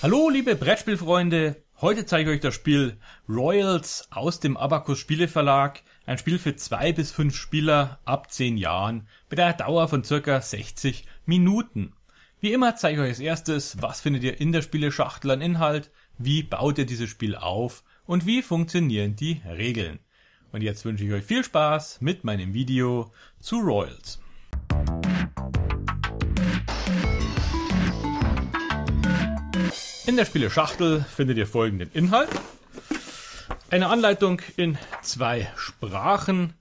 Hallo liebe Brettspielfreunde, heute zeige ich euch das Spiel Royals aus dem Abacus Spieleverlag. Ein Spiel für zwei bis fünf Spieler ab zehn Jahren mit einer Dauer von circa 60 Minuten. Wie immer zeige ich euch als erstes, was findet ihr in der Spieleschachtel an Inhalt, wie baut ihr dieses Spiel auf und wie funktionieren die Regeln. Und jetzt wünsche ich euch viel Spaß mit meinem Video zu Royals. In der Spieleschachtel findet ihr folgenden Inhalt. Eine Anleitung in zwei Sprachen,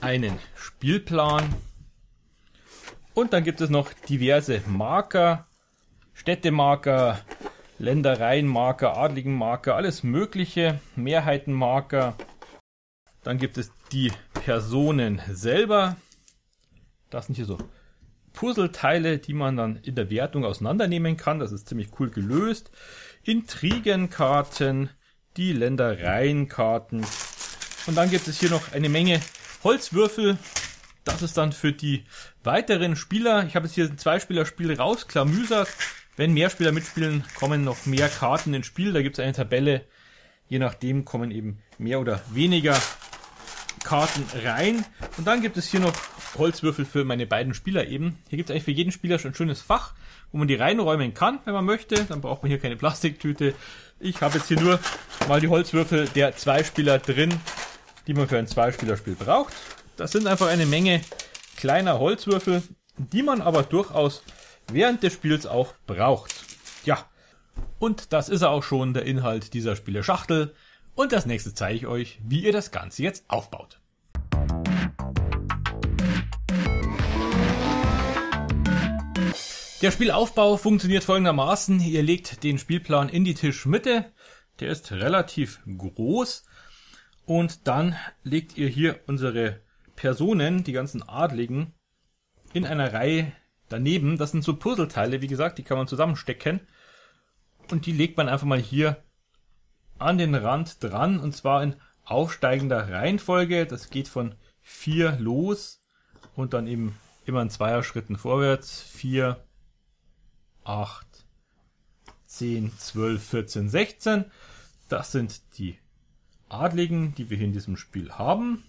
einen Spielplan und dann gibt es noch diverse Marker, Städtemarker, Ländereienmarker, Adligenmarker, alles mögliche, Mehrheitenmarker. Dann gibt es die Personen selber. Das sind hier so Puzzleteile, die man dann in der Wertung auseinandernehmen kann. Das ist ziemlich cool gelöst. Intrigenkarten, die Ländereienkarten. Und dann gibt es hier noch eine Menge Holzwürfel. Das ist dann für die weiteren Spieler. Ich habe jetzt hier ein Zweispieler-Spiel rausklamüsert. Wenn mehr Spieler mitspielen, kommen noch mehr Karten ins Spiel. Da gibt es eine Tabelle. Je nachdem kommen eben mehr oder weniger Karten rein. Und dann gibt es hier noch Holzwürfel für meine beiden Spieler eben. Hier gibt es eigentlich für jeden Spieler schon ein schönes Fach, wo man die reinräumen kann, wenn man möchte. Dann braucht man hier keine Plastiktüte. Ich habe jetzt hier nur mal die Holzwürfel der zwei Spieler drin, die man für ein Zweispielerspiel braucht. Das sind einfach eine Menge kleiner Holzwürfel, die man aber durchaus während des Spiels auch braucht. Ja, und das ist auch schon der Inhalt dieser Spieleschachtel. Und das nächste zeige ich euch, wie ihr das Ganze jetzt aufbaut. Der Spielaufbau funktioniert folgendermaßen. Ihr legt den Spielplan in die Tischmitte. Der ist relativ groß. Und dann legt ihr hier unsere Personen, die ganzen Adligen, in einer Reihe daneben. Das sind so Puzzleteile, wie gesagt, die kann man zusammenstecken. Und die legt man einfach mal hier an den Rand dran. Und zwar in aufsteigender Reihenfolge. Das geht von vier los und dann eben immer in Zweierschritten vorwärts. Vier, 8, 10, 12, 14, 16. Das sind die Adligen, die wir hier in diesem Spiel haben.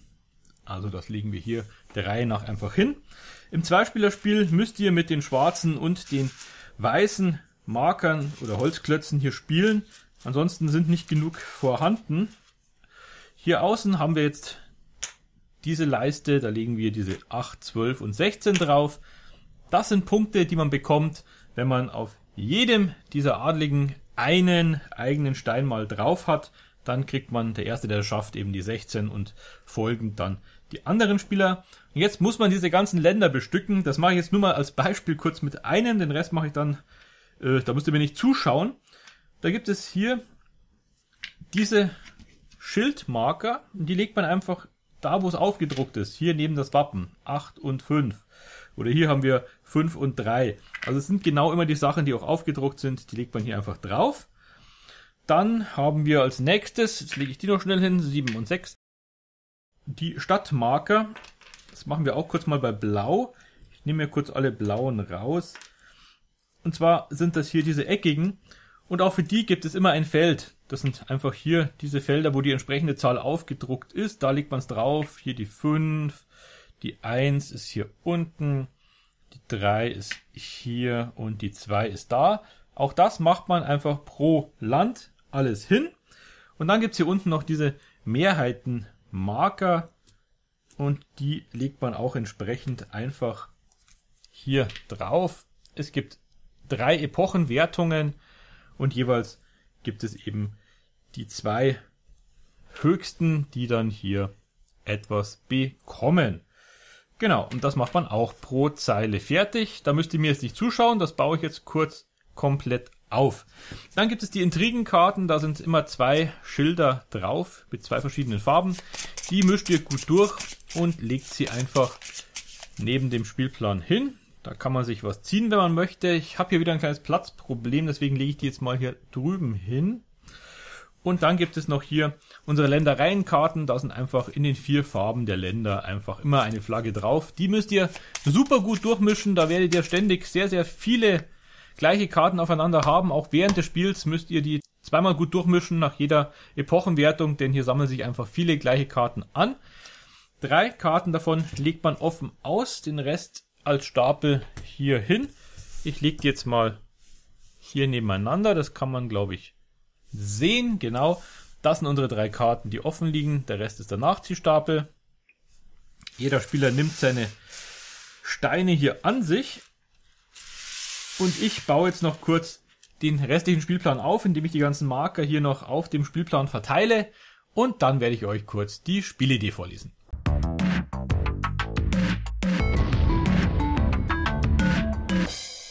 Also das legen wir hier der Reihe nach einfach hin. Im Zweispielerspiel müsst ihr mit den schwarzen und den weißen Markern oder Holzklötzen hier spielen. Ansonsten sind nicht genug vorhanden. Hier außen haben wir jetzt diese Leiste, da legen wir diese 8, 12 und 16 drauf. Das sind Punkte, die man bekommt, wenn man auf jedem dieser Adligen einen eigenen Stein mal drauf hat, dann kriegt man der erste, der schafft, eben die 16 und folgend dann die anderen Spieler. Und jetzt muss man diese ganzen Länder bestücken. Das mache ich jetzt nur mal als Beispiel kurz mit einem, den Rest mache ich dann, äh, da müsst ihr mir nicht zuschauen. Da gibt es hier diese Schildmarker, die legt man einfach da, wo es aufgedruckt ist, hier neben das Wappen, 8 und 5. Oder hier haben wir 5 und 3. Also es sind genau immer die Sachen, die auch aufgedruckt sind, die legt man hier einfach drauf. Dann haben wir als nächstes, jetzt lege ich die noch schnell hin, 7 und 6, die Stadtmarker. Das machen wir auch kurz mal bei Blau. Ich nehme mir kurz alle blauen raus. Und zwar sind das hier diese eckigen. Und auch für die gibt es immer ein Feld. Das sind einfach hier diese Felder, wo die entsprechende Zahl aufgedruckt ist. Da legt man es drauf. Hier die 5, die 1 ist hier unten, die 3 ist hier und die 2 ist da. Auch das macht man einfach pro Land alles hin. Und dann gibt's hier unten noch diese Mehrheitenmarker und die legt man auch entsprechend einfach hier drauf. Es gibt drei Epochenwertungen und jeweils gibt es eben die zwei höchsten, die dann hier etwas bekommen. Genau, und das macht man auch pro Zeile fertig. Da müsst ihr mir jetzt nicht zuschauen, das baue ich jetzt kurz komplett auf. Dann gibt es die Intrigenkarten, da sind immer zwei Schilder drauf mit zwei verschiedenen Farben. Die mischt ihr gut durch und legt sie einfach neben dem Spielplan hin. Da kann man sich was ziehen, wenn man möchte. Ich habe hier wieder ein kleines Platzproblem, deswegen lege ich die jetzt mal hier drüben hin. Und dann gibt es noch hier unsere Ländereienkarten, da sind einfach in den vier Farben der Länder einfach immer eine Flagge drauf. Die müsst ihr super gut durchmischen, da werdet ihr ständig sehr, sehr viele gleiche Karten aufeinander haben. Auch während des Spiels müsst ihr die zweimal gut durchmischen nach jeder Epochenwertung, denn hier sammeln sich einfach viele gleiche Karten an. Drei Karten davon legt man offen aus, den Rest als Stapel hier hin. Ich lege jetzt mal hier nebeneinander, das kann man glaube ich sehen, genau. Das sind unsere drei Karten, die offen liegen, der Rest ist der Nachziehstapel. Jeder Spieler nimmt seine Steine hier an sich und ich baue jetzt noch kurz den restlichen Spielplan auf, indem ich die ganzen Marker hier noch auf dem Spielplan verteile und dann werde ich euch kurz die Spielidee vorlesen.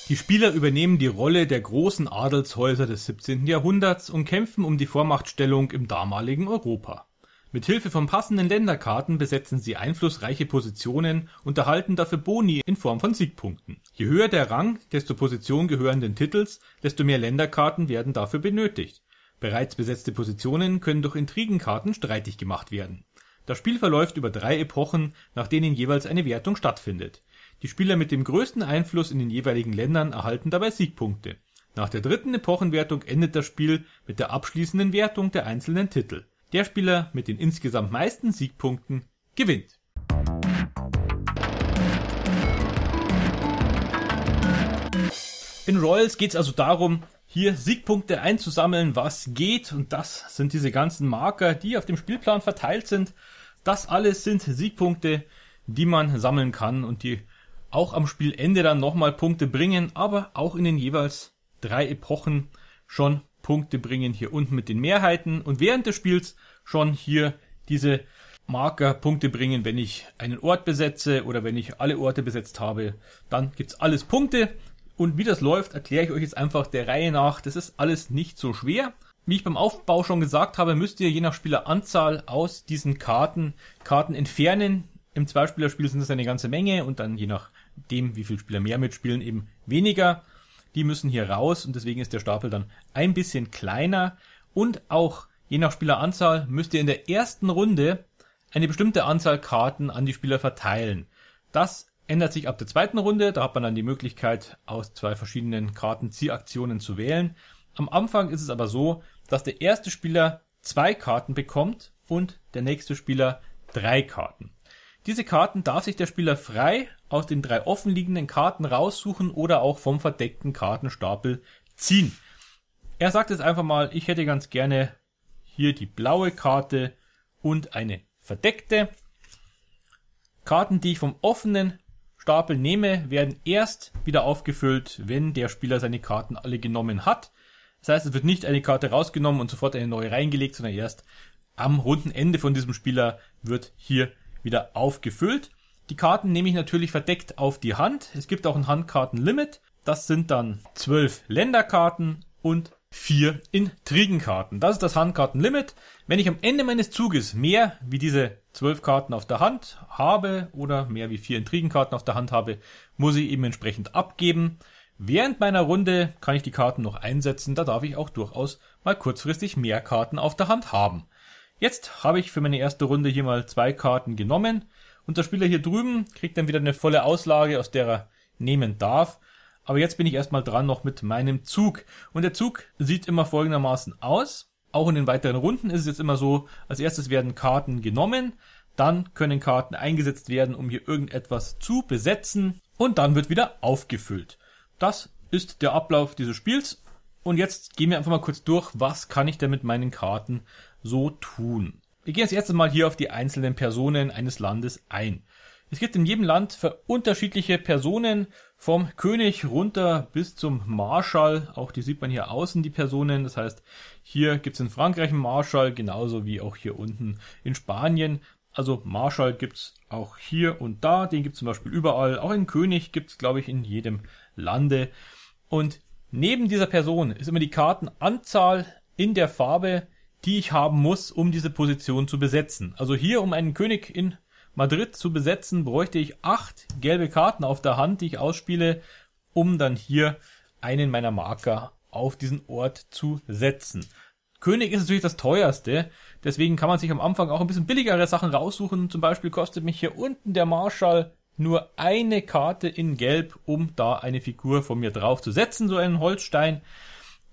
Die Spieler übernehmen die Rolle der großen Adelshäuser des 17. Jahrhunderts und kämpfen um die Vormachtstellung im damaligen Europa. Mit Hilfe von passenden Länderkarten besetzen sie einflussreiche Positionen und erhalten dafür Boni in Form von Siegpunkten. Je höher der Rang des zur Position gehörenden Titels, desto mehr Länderkarten werden dafür benötigt. Bereits besetzte Positionen können durch Intrigenkarten streitig gemacht werden. Das Spiel verläuft über drei Epochen, nach denen jeweils eine Wertung stattfindet. Die Spieler mit dem größten Einfluss in den jeweiligen Ländern erhalten dabei Siegpunkte. Nach der dritten Epochenwertung endet das Spiel mit der abschließenden Wertung der einzelnen Titel. Der Spieler mit den insgesamt meisten Siegpunkten gewinnt. In Royals geht es also darum, hier Siegpunkte einzusammeln, was geht. Und das sind diese ganzen Marker, die auf dem Spielplan verteilt sind. Das alles sind Siegpunkte, die man sammeln kann und die auch am Spielende dann nochmal Punkte bringen, aber auch in den jeweils drei Epochen schon Punkte bringen hier unten mit den Mehrheiten und während des Spiels schon hier diese Marker Punkte bringen, wenn ich einen Ort besetze oder wenn ich alle Orte besetzt habe, dann gibt's alles Punkte und wie das läuft, erkläre ich euch jetzt einfach der Reihe nach. Das ist alles nicht so schwer. Wie ich beim Aufbau schon gesagt habe, müsst ihr je nach Spieleranzahl aus diesen Karten Karten entfernen. Im Zweispielerspiel sind es eine ganze Menge und dann je nach dem, wie viele Spieler mehr mitspielen, eben weniger. Die müssen hier raus und deswegen ist der Stapel dann ein bisschen kleiner. Und auch je nach Spieleranzahl müsst ihr in der ersten Runde eine bestimmte Anzahl Karten an die Spieler verteilen. Das ändert sich ab der zweiten Runde. Da hat man dann die Möglichkeit, aus zwei verschiedenen Kartenziehaktionen zu wählen. Am Anfang ist es aber so, dass der erste Spieler zwei Karten bekommt und der nächste Spieler drei Karten. Diese Karten darf sich der Spieler frei aus den drei offenliegenden Karten raussuchen oder auch vom verdeckten Kartenstapel ziehen. Er sagt jetzt einfach mal, ich hätte ganz gerne hier die blaue Karte und eine verdeckte. Karten, die ich vom offenen Stapel nehme, werden erst wieder aufgefüllt, wenn der Spieler seine Karten alle genommen hat. Das heißt, es wird nicht eine Karte rausgenommen und sofort eine neue reingelegt, sondern erst am runden Ende von diesem Spieler wird hier wieder aufgefüllt. Die Karten nehme ich natürlich verdeckt auf die Hand. Es gibt auch ein Handkartenlimit. Das sind dann zwölf Länderkarten und vier Intrigenkarten. Das ist das Handkartenlimit. Wenn ich am Ende meines Zuges mehr wie diese zwölf Karten auf der Hand habe oder mehr wie vier Intrigenkarten auf der Hand habe, muss ich eben entsprechend abgeben. Während meiner Runde kann ich die Karten noch einsetzen. Da darf ich auch durchaus mal kurzfristig mehr Karten auf der Hand haben. Jetzt habe ich für meine erste Runde hier mal zwei Karten genommen und der Spieler hier drüben kriegt dann wieder eine volle Auslage, aus der er nehmen darf. Aber jetzt bin ich erstmal dran noch mit meinem Zug. Und der Zug sieht immer folgendermaßen aus. Auch in den weiteren Runden ist es jetzt immer so, als erstes werden Karten genommen, dann können Karten eingesetzt werden, um hier irgendetwas zu besetzen und dann wird wieder aufgefüllt. Das ist der Ablauf dieses Spiels. Und jetzt gehen wir einfach mal kurz durch, was kann ich denn mit meinen Karten so tun. Wir gehen jetzt erst einmal hier auf die einzelnen Personen eines Landes ein. Es gibt in jedem Land für unterschiedliche Personen, vom König runter bis zum Marschall. Auch die sieht man hier außen, die Personen. Das heißt, hier gibt's in Frankreich einen Marschall, genauso wie auch hier unten in Spanien. Also Marschall gibt's auch hier und da. Den gibt's zum Beispiel überall. Auch einen König gibt's, glaube ich, in jedem Lande. Und neben dieser Person ist immer die Kartenanzahl in der Farbe die ich haben muss, um diese Position zu besetzen. Also hier, um einen König in Madrid zu besetzen, bräuchte ich acht gelbe Karten auf der Hand, die ich ausspiele, um dann hier einen meiner Marker auf diesen Ort zu setzen. König ist natürlich das teuerste, deswegen kann man sich am Anfang auch ein bisschen billigere Sachen raussuchen. Zum Beispiel kostet mich hier unten der Marschall nur eine Karte in Gelb, um da eine Figur von mir drauf zu setzen, so einen Holzstein.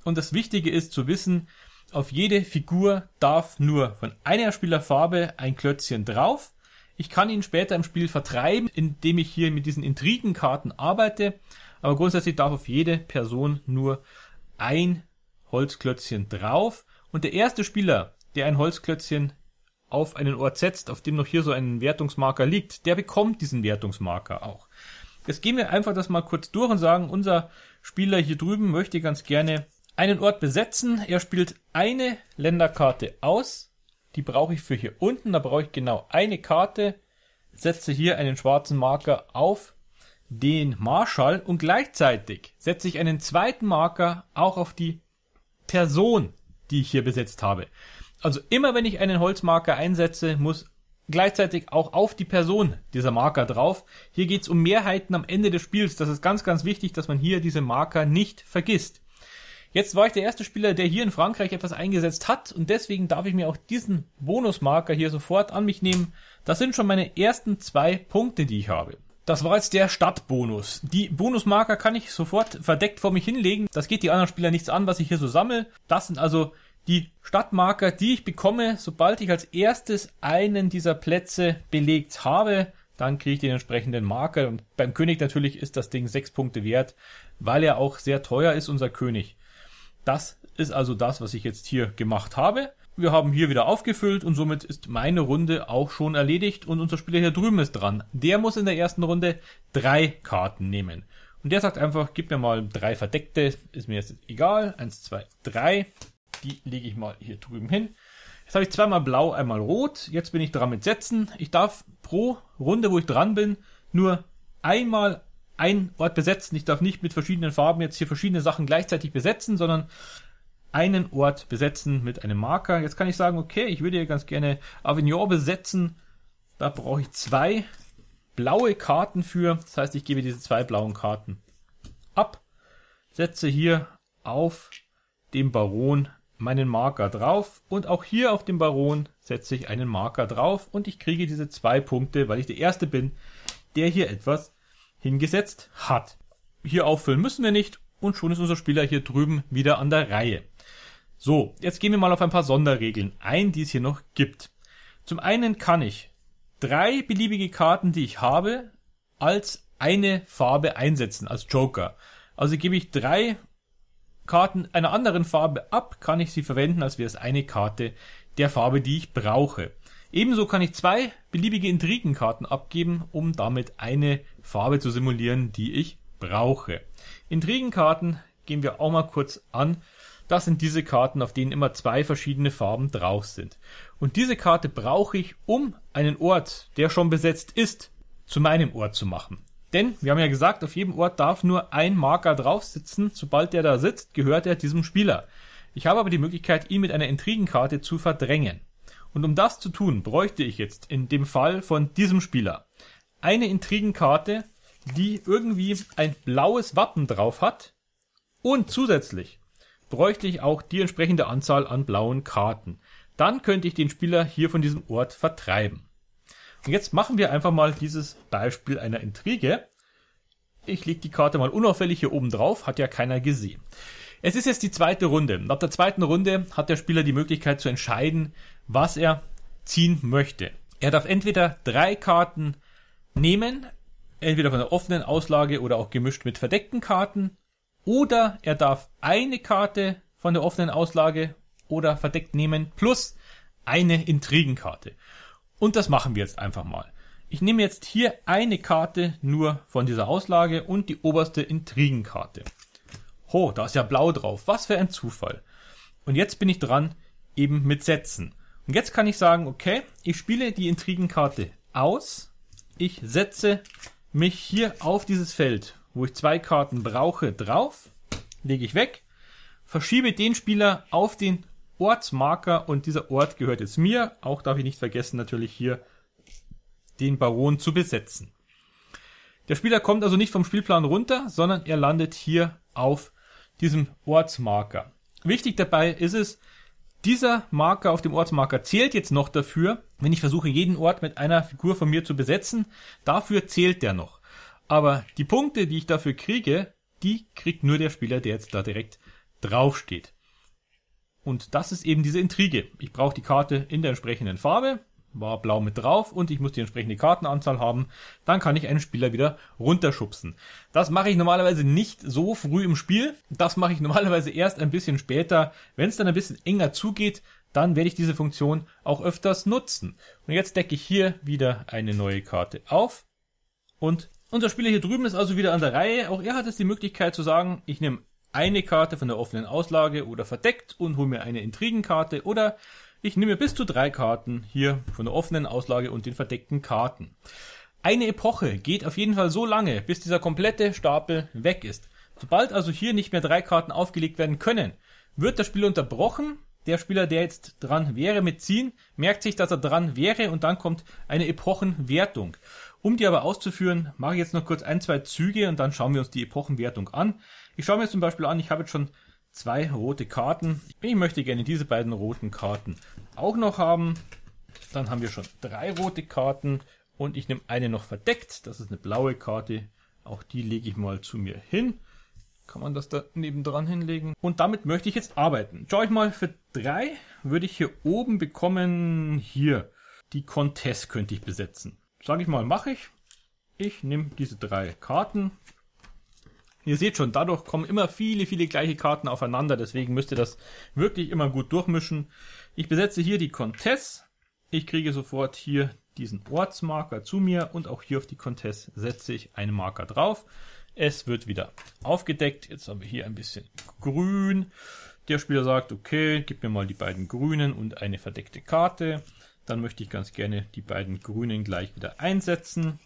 Und das Wichtige ist zu wissen, auf jede Figur darf nur von einer Spielerfarbe ein Klötzchen drauf. Ich kann ihn später im Spiel vertreiben, indem ich hier mit diesen Intrigenkarten arbeite. Aber grundsätzlich darf auf jede Person nur ein Holzklötzchen drauf. Und der erste Spieler, der ein Holzklötzchen auf einen Ort setzt, auf dem noch hier so ein Wertungsmarker liegt, der bekommt diesen Wertungsmarker auch. Jetzt gehen wir einfach das mal kurz durch und sagen, unser Spieler hier drüben möchte ganz gerne einen Ort besetzen. Er spielt eine Länderkarte aus. Die brauche ich für hier unten. Da brauche ich genau eine Karte. Setze hier einen schwarzen Marker auf den Marschall und gleichzeitig setze ich einen zweiten Marker auch auf die Person, die ich hier besetzt habe. Also immer wenn ich einen Holzmarker einsetze, muss gleichzeitig auch auf die Person dieser Marker drauf. Hier geht es um Mehrheiten am Ende des Spiels. Das ist ganz, ganz wichtig, dass man hier diese Marker nicht vergisst. Jetzt war ich der erste Spieler, der hier in Frankreich etwas eingesetzt hat und deswegen darf ich mir auch diesen Bonusmarker hier sofort an mich nehmen. Das sind schon meine ersten zwei Punkte, die ich habe. Das war jetzt der Stadtbonus. Die Bonusmarker kann ich sofort verdeckt vor mich hinlegen. Das geht die anderen Spieler nichts an, was ich hier so sammle. Das sind also die Stadtmarker, die ich bekomme, sobald ich als erstes einen dieser Plätze belegt habe, dann kriege ich den entsprechenden Marker. Und beim König natürlich ist das Ding sechs Punkte wert, weil er auch sehr teuer ist, unser König. Das ist also das, was ich jetzt hier gemacht habe. Wir haben hier wieder aufgefüllt und somit ist meine Runde auch schon erledigt und unser Spieler hier drüben ist dran. Der muss in der ersten Runde drei Karten nehmen. Und der sagt einfach, gib mir mal drei verdeckte, ist mir jetzt egal. Eins, zwei, drei. Die lege ich mal hier drüben hin. Jetzt habe ich zweimal blau, einmal rot. Jetzt bin ich dran mit Setzen. Ich darf pro Runde, wo ich dran bin, nur einmal ein Ort besetzen. Ich darf nicht mit verschiedenen Farben jetzt hier verschiedene Sachen gleichzeitig besetzen, sondern einen Ort besetzen mit einem Marker. Jetzt kann ich sagen, okay, ich würde hier ganz gerne Avignon besetzen. Da brauche ich zwei blaue Karten für. Das heißt, ich gebe diese zwei blauen Karten ab, setze hier auf dem Baron meinen Marker drauf und auch hier auf dem Baron setze ich einen Marker drauf und ich kriege diese zwei Punkte, weil ich der Erste bin, der hier etwas hingesetzt hat. Hier auffüllen müssen wir nicht und schon ist unser Spieler hier drüben wieder an der Reihe. So, jetzt gehen wir mal auf ein paar Sonderregeln ein, die es hier noch gibt. Zum einen kann ich drei beliebige Karten, die ich habe, als eine Farbe einsetzen, als Joker. Also gebe ich drei Karten einer anderen Farbe ab, kann ich sie verwenden, als wäre es eine Karte der Farbe, die ich brauche. Ebenso kann ich zwei beliebige Intrigenkarten abgeben, um damit eine Farbe zu simulieren, die ich brauche. Intrigenkarten gehen wir auch mal kurz an. Das sind diese Karten, auf denen immer zwei verschiedene Farben drauf sind. Und diese Karte brauche ich, um einen Ort, der schon besetzt ist, zu meinem Ort zu machen. Denn wir haben ja gesagt, auf jedem Ort darf nur ein Marker drauf sitzen. Sobald der da sitzt, gehört er diesem Spieler. Ich habe aber die Möglichkeit, ihn mit einer Intrigenkarte zu verdrängen. Und um das zu tun, bräuchte ich jetzt in dem Fall von diesem Spieler eine Intrigenkarte, die irgendwie ein blaues Wappen drauf hat. Und zusätzlich bräuchte ich auch die entsprechende Anzahl an blauen Karten. Dann könnte ich den Spieler hier von diesem Ort vertreiben. Und jetzt machen wir einfach mal dieses Beispiel einer Intrige. Ich lege die Karte mal unauffällig hier oben drauf, hat ja keiner gesehen. Es ist jetzt die zweite Runde. Nach der zweiten Runde hat der Spieler die Möglichkeit zu entscheiden, was er ziehen möchte. Er darf entweder drei Karten nehmen, entweder von der offenen Auslage oder auch gemischt mit verdeckten Karten, oder er darf eine Karte von der offenen Auslage oder verdeckt nehmen plus eine Intrigenkarte. Und das machen wir jetzt einfach mal. Ich nehme jetzt hier eine Karte nur von dieser Auslage und die oberste Intrigenkarte. Ho, da ist ja blau drauf. Was für ein Zufall. Und jetzt bin ich dran, eben mit Sätzen. Und jetzt kann ich sagen, okay, ich spiele die Intrigenkarte aus. Ich setze mich hier auf dieses Feld, wo ich zwei Karten brauche, drauf. Lege ich weg. Verschiebe den Spieler auf den Ortsmarker und dieser Ort gehört jetzt mir. Auch darf ich nicht vergessen, natürlich hier den Baron zu besetzen. Der Spieler kommt also nicht vom Spielplan runter, sondern er landet hier auf diesem Ortsmarker. Wichtig dabei ist es, Dieser Marker auf dem Ortsmarker zählt jetzt noch dafür, wenn ich versuche, jeden Ort mit einer Figur von mir zu besetzen. Dafür zählt der noch. Aber die Punkte, die ich dafür kriege, die kriegt nur der Spieler, der jetzt da direkt draufsteht. Und das ist eben diese Intrige. Ich brauche die Karte in der entsprechenden Farbe, war blau mit drauf und ich muss die entsprechende Kartenanzahl haben. Dann kann ich einen Spieler wieder runterschubsen. Das mache ich normalerweise nicht so früh im Spiel. Das mache ich normalerweise erst ein bisschen später. Wenn es dann ein bisschen enger zugeht, dann werde ich diese Funktion auch öfters nutzen. Und jetzt decke ich hier wieder eine neue Karte auf und unser Spieler hier drüben ist also wieder an der Reihe. Auch er hat jetzt die Möglichkeit zu sagen, ich nehme eine Karte von der offenen Auslage oder verdeckt und hole mir eine Intrigenkarte oder ich nehme bis zu drei Karten hier von der offenen Auslage und den verdeckten Karten. Eine Epoche geht auf jeden Fall so lange, bis dieser komplette Stapel weg ist. Sobald also hier nicht mehr drei Karten aufgelegt werden können, wird das Spiel unterbrochen. Der Spieler, der jetzt dran wäre mit Ziehen, merkt sich, dass er dran wäre und dann kommt eine Epochenwertung. Um die aber auszuführen, mache ich jetzt noch kurz ein, zwei Züge und dann schauen wir uns die Epochenwertung an. Ich schaue mir zum Beispiel an, ich habe jetzt schon zwei rote Karten. Ich möchte gerne diese beiden roten Karten auch noch haben. Dann haben wir schon drei rote Karten und ich nehme eine noch verdeckt. Das ist eine blaue Karte. Auch die lege ich mal zu mir hin. Kann man das da nebendran hinlegen? Und damit möchte ich jetzt arbeiten. Schau ich mal, für drei würde ich hier oben bekommen, hier, die Contest könnte ich besetzen. Sage ich mal, mache ich. Ich nehme diese drei Karten. Ihr seht schon, dadurch kommen immer viele, viele gleiche Karten aufeinander. Deswegen müsst ihr das wirklich immer gut durchmischen. Ich besetze hier die Contest. Ich kriege sofort hier diesen Ortsmarker zu mir und auch hier auf die Contest setze ich einen Marker drauf. Es wird wieder aufgedeckt. Jetzt haben wir hier ein bisschen grün. Der Spieler sagt, okay, gib mir mal die beiden grünen und eine verdeckte Karte. Dann möchte ich ganz gerne die beiden Grünen gleich wieder einsetzen.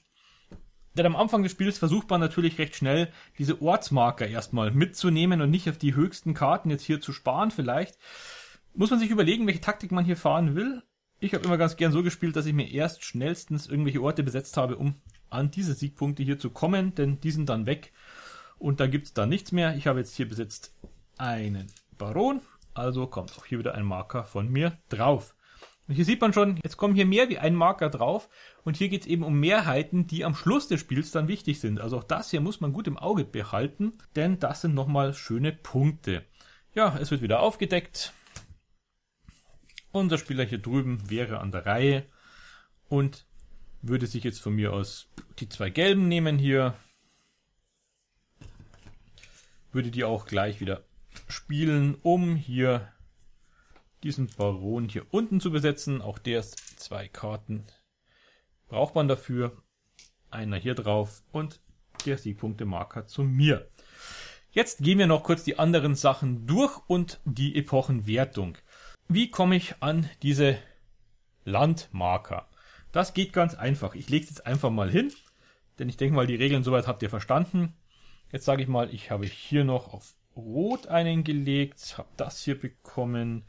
Denn am Anfang des Spiels versucht man natürlich recht schnell, diese Ortsmarker erstmal mitzunehmen und nicht auf die höchsten Karten jetzt hier zu sparen vielleicht. Muss man sich überlegen, welche Taktik man hier fahren will. Ich habe immer ganz gern so gespielt, dass ich mir erst schnellstens irgendwelche Orte besetzt habe, um an diese Siegpunkte hier zu kommen, denn die sind dann weg und da gibt's dann nichts mehr. Ich habe jetzt hier besetzt einen Baron, also kommt auch hier wieder ein Marker von mir drauf. Und hier sieht man schon, jetzt kommen hier mehr wie ein Marker drauf. Und hier geht es eben um Mehrheiten, die am Schluss des Spiels dann wichtig sind. Also auch das hier muss man gut im Auge behalten, denn das sind nochmal schöne Punkte. Ja, es wird wieder aufgedeckt. Unser Spieler hier drüben wäre an der Reihe und würde sich jetzt von mir aus die zwei gelben nehmen hier. Würde die auch gleich wieder spielen, um hier diesen Baron hier unten zu besetzen. Auch der ist zwei Karten. Braucht man dafür. Einer hier drauf und der Siegpunkte-Marker zu mir. Jetzt gehen wir noch kurz die anderen Sachen durch und die Epochenwertung. Wie komme ich an diese Landmarker? Das geht ganz einfach. Ich lege es jetzt einfach mal hin, denn ich denke mal, die Regeln soweit habt ihr verstanden. Jetzt sage ich mal, ich habe hier noch auf Rot einen gelegt, habe das hier bekommen.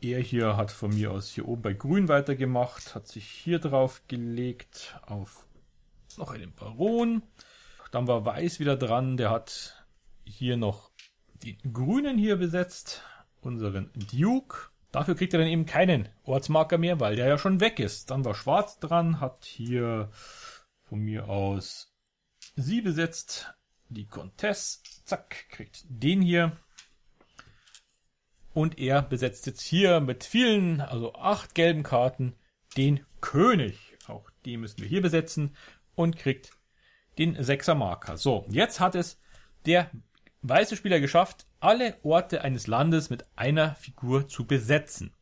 Er hier hat von mir aus hier oben bei Grün weitergemacht, hat sich hier drauf gelegt auf noch einen Baron. Dann war Weiß wieder dran, der hat hier noch den Grünen hier besetzt, unseren Duke. Dafür kriegt er dann eben keinen Ortsmarker mehr, weil der ja schon weg ist. Dann war Schwarz dran, hat hier von mir aus sie besetzt, die Contest, zack, kriegt den hier. Und er besetzt jetzt hier mit vielen, also acht gelben Karten, den König. Auch die müssen wir hier besetzen und kriegt den Sechser Marker. So, jetzt hat es der weiße Spieler geschafft, alle Orte eines Landes mit einer Figur zu besetzen.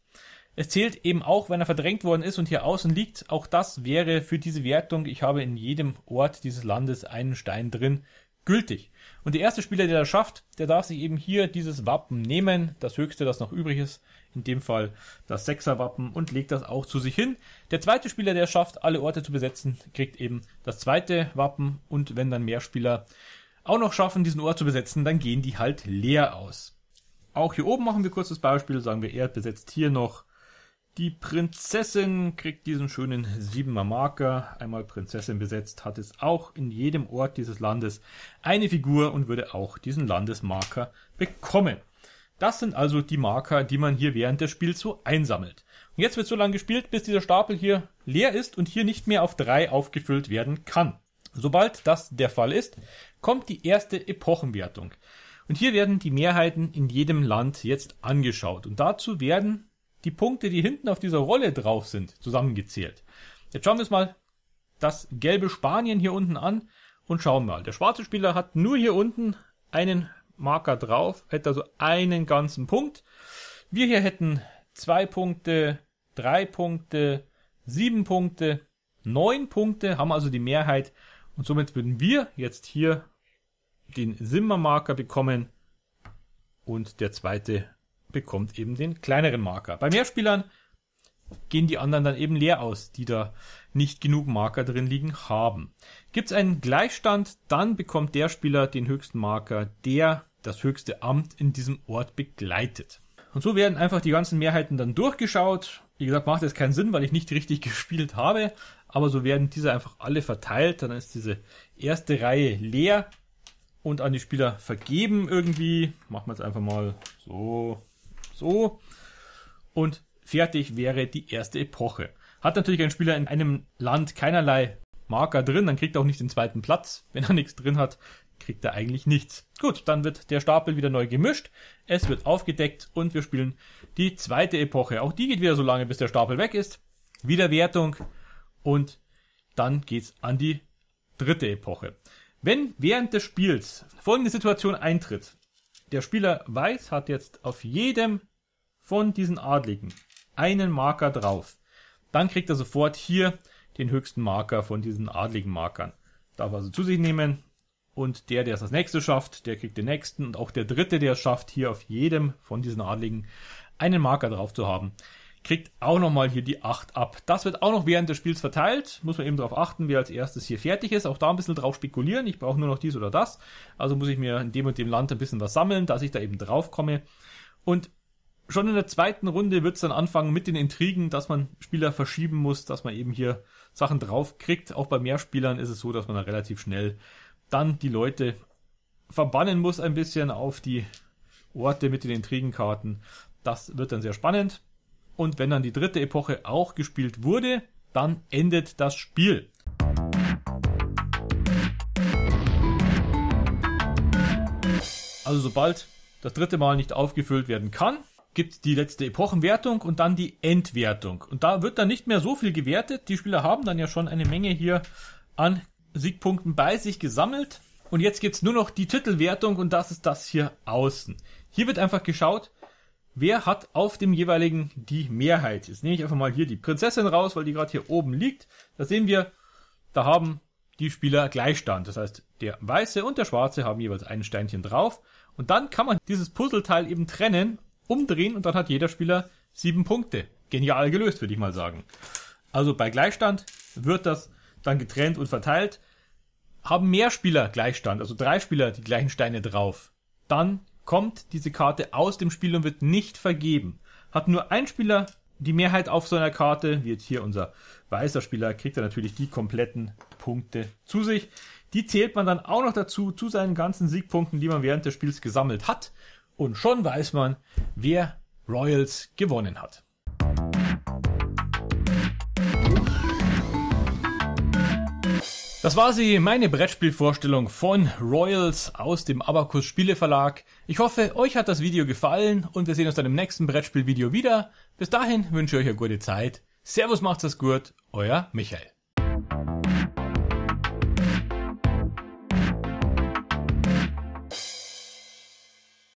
Es zählt eben auch, wenn er verdrängt worden ist und hier außen liegt. Auch das wäre für diese Wertung, ich habe in jedem Ort dieses Landes einen Stein drin, gültig. Und der erste Spieler, der das schafft, der darf sich eben hier dieses Wappen nehmen, das höchste, das noch übrig ist, in dem Fall das Sechser-Wappen und legt das auch zu sich hin. Der zweite Spieler, der es schafft, alle Orte zu besetzen, kriegt eben das zweite Wappen und wenn dann mehr Spieler auch noch schaffen, diesen Ort zu besetzen, dann gehen die halt leer aus. Auch hier oben machen wir kurz das Beispiel, sagen wir, er besetzt hier noch die Prinzessin kriegt diesen schönen siebener Marker. Einmal Prinzessin besetzt, hat es auch in jedem Ort dieses Landes eine Figur und würde auch diesen Landesmarker bekommen. Das sind also die Marker, die man hier während des Spiels so einsammelt. Und jetzt wird so lange gespielt, bis dieser Stapel hier leer ist und hier nicht mehr auf drei aufgefüllt werden kann. Sobald das der Fall ist, kommt die erste Epochenwertung. Und hier werden die Mehrheiten in jedem Land jetzt angeschaut. Und dazu werden die Punkte, die hinten auf dieser Rolle drauf sind, zusammengezählt. Jetzt schauen wir uns mal das gelbe Spanien hier unten an und schauen mal. Der schwarze Spieler hat nur hier unten einen Marker drauf, hätte also einen ganzen Punkt. Wir hier hätten zwei Punkte, drei Punkte, sieben Punkte, neun Punkte, haben also die Mehrheit und somit würden wir jetzt hier den Simmer-Marker bekommen und der zweite bekommt eben den kleineren Marker. Bei Mehrspielern gehen die anderen dann eben leer aus, die da nicht genug Marker drin liegen haben. Gibt es einen Gleichstand, dann bekommt der Spieler den höchsten Marker, der das höchste Amt in diesem Ort begleitet. Und so werden einfach die ganzen Mehrheiten dann durchgeschaut. Wie gesagt, macht jetzt keinen Sinn, weil ich nicht richtig gespielt habe, aber so werden diese einfach alle verteilt. Dann ist diese erste Reihe leer und an die Spieler vergeben irgendwie. Machen wir es einfach mal so, so. Und fertig wäre die erste Epoche. Hat natürlich ein Spieler in einem Land keinerlei Marker drin, dann kriegt er auch nicht den zweiten Platz. Wenn er nichts drin hat, kriegt er eigentlich nichts. Gut, dann wird der Stapel wieder neu gemischt, es wird aufgedeckt und wir spielen die zweite Epoche. Auch die geht wieder so lange, bis der Stapel weg ist. Wiederwertung und dann geht's an die dritte Epoche. Wenn während des Spiels folgende Situation eintritt, der Spieler weiß, hat jetzt auf jedem von diesen Adligen einen Marker drauf, dann kriegt er sofort hier den höchsten Marker von diesen adligen Markern. Darf also zu sich nehmen, und der, der es als nächstes schafft, der kriegt den nächsten und auch der dritte, der es schafft, hier auf jedem von diesen Adligen einen Marker drauf zu haben, kriegt auch nochmal hier die 8 ab. Das wird auch noch während des Spiels verteilt. Muss man eben darauf achten, wer als erstes hier fertig ist. Auch da ein bisschen drauf spekulieren. Ich brauche nur noch dies oder das. Also muss ich mir in dem und dem Land ein bisschen was sammeln, dass ich da eben drauf komme. Und schon in der zweiten Runde wird es dann anfangen mit den Intrigen, dass man Spieler verschieben muss, dass man eben hier Sachen drauf kriegt. Auch bei Mehrspielern ist es so, dass man da relativ schnell dann die Leute verbannen muss ein bisschen auf die Orte mit den Intrigenkarten. Das wird dann sehr spannend. Und wenn dann die dritte Epoche auch gespielt wurde, dann endet das Spiel. Also sobald das dritte Mal nicht aufgefüllt werden kann, gibt die letzte Epochenwertung und dann die Endwertung. Und da wird dann nicht mehr so viel gewertet. Die Spieler haben dann ja schon eine Menge hier an Siegpunkten bei sich gesammelt. Und jetzt gibt's nur noch die Titelwertung und das ist das hier außen. Hier wird einfach geschaut, wer hat auf dem jeweiligen die Mehrheit. Jetzt nehme ich einfach mal hier die Prinzessin raus, weil die gerade hier oben liegt. Da sehen wir, da haben die Spieler Gleichstand. Das heißt, der Weiße und der Schwarze haben jeweils ein Steinchen drauf. Und dann kann man dieses Puzzleteil eben trennen, umdrehen und dann hat jeder Spieler sieben Punkte. Genial gelöst, würde ich mal sagen. Also bei Gleichstand wird das dann getrennt und verteilt, haben mehr Spieler Gleichstand, also drei Spieler die gleichen Steine drauf. Dann kommt diese Karte aus dem Spiel und wird nicht vergeben. Hat nur ein Spieler die Mehrheit auf so einer Karte, wie jetzt hier unser weißer Spieler, kriegt er natürlich die kompletten Punkte zu sich. Die zählt man dann auch noch dazu, zu seinen ganzen Siegpunkten, die man während des Spiels gesammelt hat. Und schon weiß man, wer Royals gewonnen hat. Das war sie, meine Brettspielvorstellung von Royals aus dem Abacus Spieleverlag. Ich hoffe, euch hat das Video gefallen und wir sehen uns dann im nächsten Brettspielvideo wieder. Bis dahin wünsche ich euch eine gute Zeit. Servus, macht's es gut, euer Michael.